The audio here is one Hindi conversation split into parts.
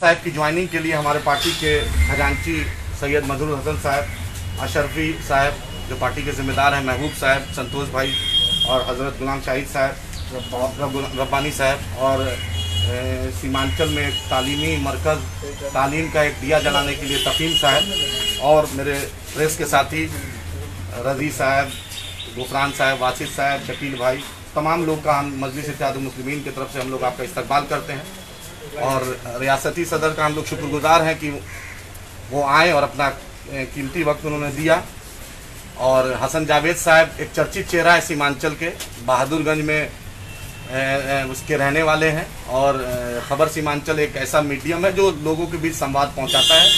साहब की ज्वाइनिंग के लिए हमारे पार्टी के खजांची सैयद मजरूर हसन साहब, अशरफी साहब, जो पार्टी के जिम्मेदार हैं, महबूब साहब, संतोष भाई और हज़रत गुलाम शाहिद साहब, रब्बानी साहब और सीमांचल में तालीमी मरकज़, तालीम का एक दिया जलाने के लिए तफीम साहब और मेरे प्रेस के साथी रज़ी साहब, गुफरान साहब वासिफ साहब, शकील भाई, तमाम लोग का हम मजलिस मुस्लिमीन की तरफ़ से हम लोग आपका इस्तकबाल करते हैं। और रियासती सदर का हम लोग शुक्रगुजार हैं कि वो आए और अपना कीमती वक्त उन्होंने दिया। और हसन जावेद साहब एक चर्चित चेहरा है सीमांचल के, बहादुरगंज में उसके रहने वाले हैं। और खबर सीमांचल एक ऐसा मीडियम है जो लोगों के बीच संवाद पहुंचाता है।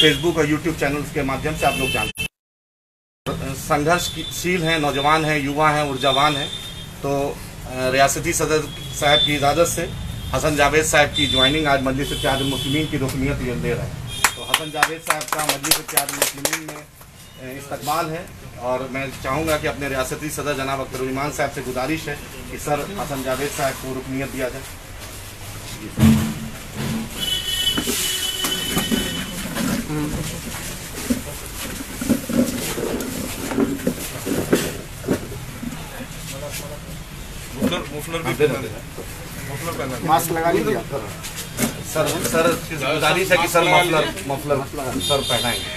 फेसबुक और यूट्यूब चैनल्स के माध्यम से आप लोग जानते हैं संघर्षशील हैं, नौजवान हैं, युवा हैं, ऊर्जावान हैं। तो रियासती सदर साहब की इजाज़त से हसन जावेद साहब की ज्वाइनिंग आज मजलिस इत्याद मुस्लिमीन की रुकनीत ले रहे हैं। तो हसन जावेद साहब का मजलिस इत्याद मुस्लिमीन में इस्तकबाल है और मैं चाहूँगा कि अपने रियासती सदर जनाब अख्तरमान साहब से गुजारिश है कि सर हसन जावेद साहब को रुकनीत दिया जाए। मुफलर भी पहना दे मुफलर पहना मास्क लगा लीजिए। सर सर की है कि सर मफलर मफलर सर पहनाएँगे।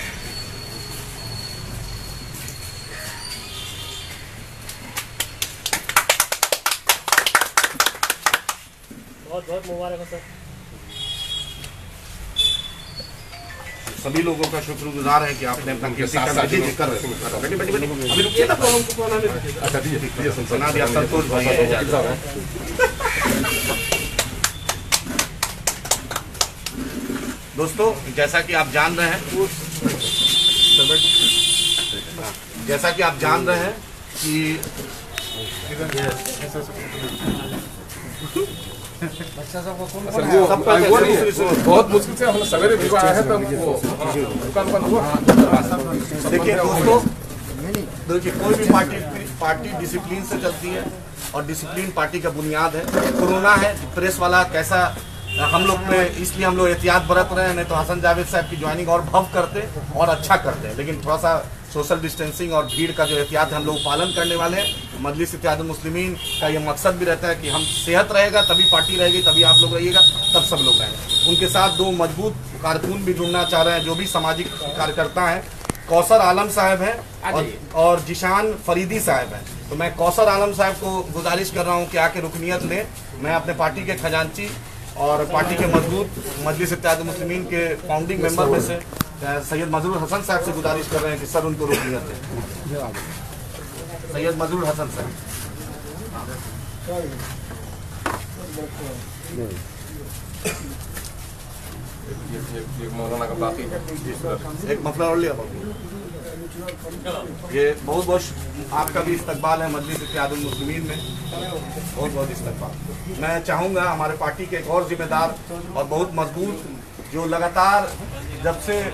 बहुत बहुत मुबारक हो सर। सभी लोगों का शुक्रगुजार है कि आपने अपना कीमती कर। दोस्तों जैसा कि आप जान रहे हैं जैसा कि आप जान रहे हैं कि बहुत मुश्किल से हम सवेरे विवाह है तब वो दुकान बंद हुआ। देखिए दोस्तों देखिए कोई भी पार्टी पार्टी डिसिप्लिन से चलती है और डिसिप्लिन पार्टी का बुनियाद है। कोरोना है प्रेस वाला कैसा हम लोग पे इसलिए हम लोग एहतियात बरत रहे हैं नहीं तो हसन जावेद साहब की ज्वाइनिंग और भव करते और अच्छा करते लेकिन थोड़ा सा सोशल डिस्टेंसिंग और भीड़ का जो एहतियात हम लोग पालन करने वाले हैं मजलिस इत्याद मुस्लिमीन का ये मकसद भी रहता है कि हम सेहत रहेगा तभी पार्टी रहेगी तभी आप लोग रहिएगा तब सब लोग रहेंगे। उनके साथ दो मज़बूत कारकुन भी जुड़ना चाह रहे हैं जो भी सामाजिक कार्यकर्ता हैं। कौसर आलम साहब हैं और, और जिशान फरीदी साहब हैं। तो मैं कौसर आलम साहब को गुजारिश कर रहा हूँ कि आके रुकनीत लें। मैं अपने पार्टी के खजांची और पार्टी के मज़बूत मजलिस इत्याद मुस्लिमीन के फाउंडिंग मेंबर में से सैयद मजरूर हसन साहब से गुजारिश कर रहे हैं कि सर उनको रुकनीत दें सैयद मजरूर हसन साहब। ये मौलाना का बाकी है। एक मसला और लिया बाबू। ये बहुत बहुत आपका भी इस्तकबाल है मजलिस इत्याद मुस्लिमीन में। बहुत बहुत इस्तकबाल। मैं चाहूँगा हमारे पार्टी के एक और जिम्मेदार और बहुत मज़बूत जो लगातार जब से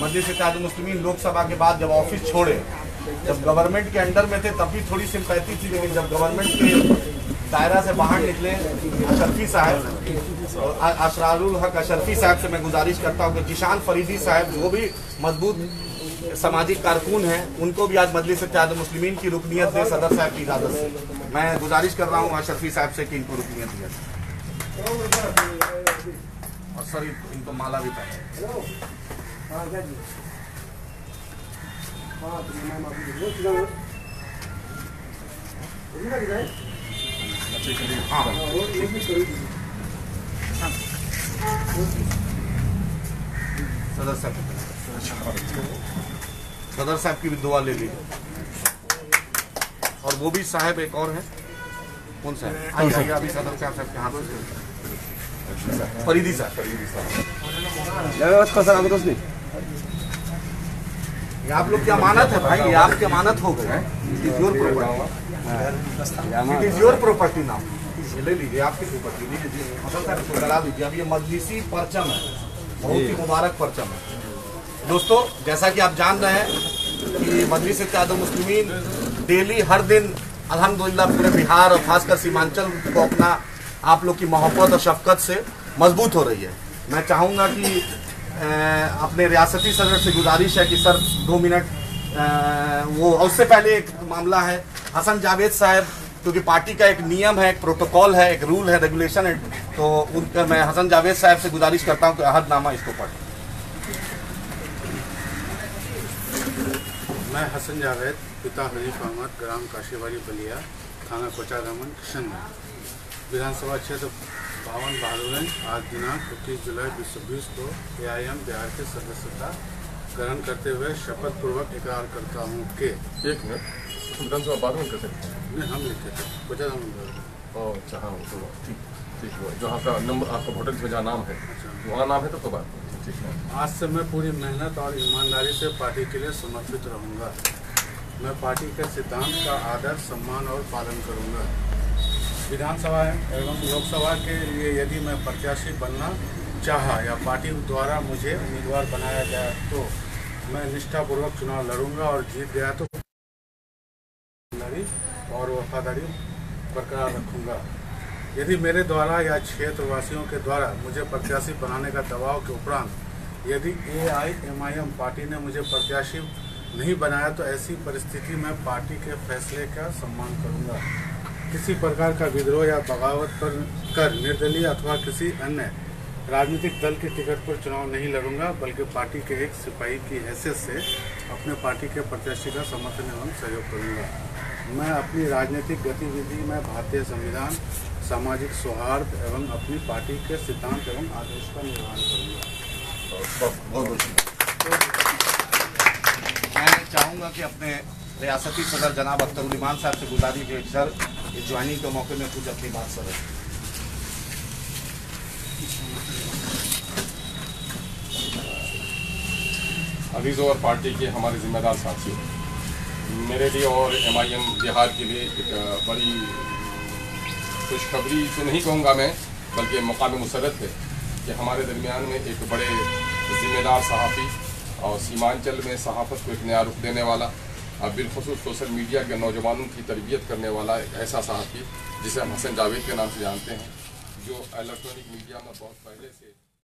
मजलिस इत्याद मुस्लिमीन लोकसभा के बाद जब ऑफ़िस छोड़े, जब गवर्नमेंट के अंडर में थे, तब भी थोड़ी सिंपैथी थी, लेकिन जब गवर्नमेंट के दायरा से बाहर निकले, अशरफी साहब, और अ- हक अशरफी साहब से मैं गुजारिश करता हूँ कि जिशान फरीदी साहब वो भी मज़बूत सामाजिक कारकुन हैं, उनको भी आज मजलिस मुस्लिमीन की रुकनीत दे सदर साहब की इजाज़त से। मैं गुजारिश कर रहा हूँ अशरफी साहब से कि इनको रुकनीत दिया और सर इनको माला भी साहब की पहने। सदर साहब की भी दुआ ले लीजिए और वो भी साहब एक और है। कौन सा है आइए आइए अभी सदर साहब साहब के हाथ से फरीदी साहब। फरीदी साहब। ये आप लोग की अमानत है भाई? ये आपकी अमानत हो गई it is your property it is your property now ले लीजिए आपकी प्रॉपर्टी लीजिए। मतलब साहब इसको करा लीजिए अब ये मजलिसी परचम है। बहुत ही मुबारक परचम है। दोस्तों, जैसा कि आप जान रहे हैं कि मजलिस इत्याद मुस्लिमीन डेली हर दिन, अल्हम्दुलिल्लाह, पूरे बिहार और खासकर सीमांचल को अपना आप लोग की मोहब्बत और शफकत से मज़बूत हो रही है। मैं चाहूँगा कि अपने रियासती सदर से गुजारिश है कि सर, दो मिनट वो उससे पहले एक मामला है, हसन जावेद साहब, क्योंकि पार्टी का एक नियम है, एक प्रोटोकॉल है, एक रूल है, रेगुलेशन है तो उनका मैं हसन जावेद साहब से गुजारिश करता हूँ कि अहदनामा इसको पढ़ें। मैं हसन जावेद पिता हरीफ अहमद ग्राम काशीवाड़ी बलिया थाना कोचा रमन किशनगंज विधानसभा क्षेत्र बावन बहादुरगंज आज दिनांक इक्कीस जुलाई बीस सौ बीस को एआईएम बिहार की सदस्यता ग्रहण करते हुए शपथ पूर्वक इकरार करता हूँ के एक मिनट विधानसभा बाद में कर सकते हैं हम लिखे थे अच्छा हाँ तो ठीक ठीक हुआ। जो आपका नंबर आपका वोटर लिस्ट में जहाँ नाम है वहाँ नाम है तो कोई बात आज से मैं पूरी मेहनत और ईमानदारी से पार्टी के लिए समर्पित रहूँगा। मैं पार्टी के सिद्धांत का आदर, सम्मान और पालन करूँगा। विधानसभा एवं लोकसभा के लिए यदि मैं प्रत्याशी बनना चाहा या पार्टी द्वारा मुझे उम्मीदवार बनाया जाए तो मैं निष्ठापूर्वक चुनाव लड़ूँगा और जीत गया तो और वफादारी बरकरार रखूँगा। यदि मेरे द्वारा या क्षेत्रवासियों के द्वारा मुझे प्रत्याशी बनाने का दबाव के उपरांत यदि A I M I M party ने मुझे प्रत्याशी नहीं बनाया तो ऐसी परिस्थिति में पार्टी के फैसले का सम्मान करूँगा। किसी प्रकार का विद्रोह या बगावत पर कर निर्दलीय अथवा किसी अन्य राजनीतिक दल के टिकट पर चुनाव नहीं लड़ूँगा बल्कि पार्टी के एक सिपाही की हैसियत से अपने पार्टी के प्रत्याशी का समर्थन एवं सहयोग करूँगा। मैं अपनी राजनीतिक गतिविधि में भारतीय संविधान सामाजिक सौहार्द एवं अपनी पार्टी के सिद्धांत एवं आदेश का निर्वहन करूँगा। बहुत बहुत मैं चाहूँगा कि अपने रियासती सदर जनाब अख्तर ईमान साहब से गुजारी है सर इस ज्वाइनिंग के मौके में कुछ अपनी बात सर अज़ीज़ और पार्टी के हमारे जिम्मेदार साथियों मेरे लिए और एम आई एम बिहार के लिए एक बड़ी खुशखबरी तो नहीं कहूँगा मैं, बल्कि मकाम मुसरत है कि हमारे दरमियान में एक बड़े जिम्मेदार सहाफ़ी और सीमांचल में सहाफ़त को एक नया रुख देने वाला और बिलखसूस सोशल मीडिया के नौजवानों की तरबियत करने वाला एक ऐसा सहाफ़ी, जिसे हम हसन जावेद के नाम से जानते हैं, जो इलेक्ट्रॉनिक मीडिया में बहुत पहले से